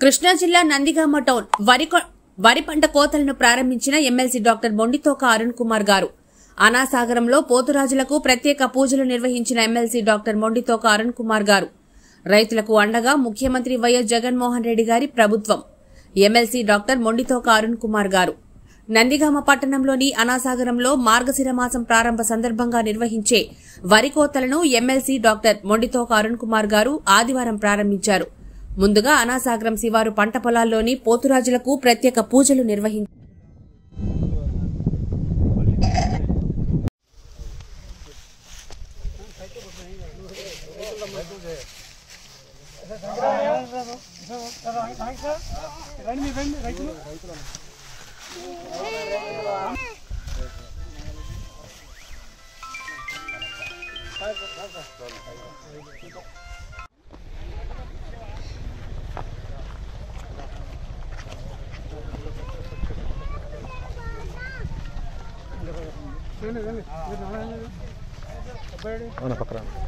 కృష్ణా జిల్లా నందిగామ టౌన్ వరి వరి పంట కోతలను ప్రారంభించిన ఎమ్మెల్సీ డాక్టర్ బొండితోక అరుణ్ కుమార్ గారు. అనాసాగరంలో పోతురాజులకు ప్రత్యేక పూజలు నిర్వహించిన ఎమ్మెల్సీ డాక్టర్ మొండితోక అరుణ్ కుమార్ గారు. రైతులకు అండగా ముఖ్యమంత్రి వైఎస్ జగన్మోహన్ రెడ్డి గారి ప్రభుత్వం. ఎమ్మెల్సీ డాక్టర్ మొండితోక అరుణ్ కుమార్ గారు. నందిగామ పట్టణంలోని అనాసాగరంలో మార్గశిర మాసం ప్రారంభ సందర్భంగా నిర్వహించే వరి కోతలను ఎమ్మెల్సీ డాక్టర్ మొండితోక అరుణ్ కుమార్ గారు ఆదివారం ప్రారంభించారు. ముందుగా అనాసాగరం శివారు పంట పొలాల్లోని పోతురాజులకు ప్రత్యేక పూజలు నిర్వహించారు. Bueno, para.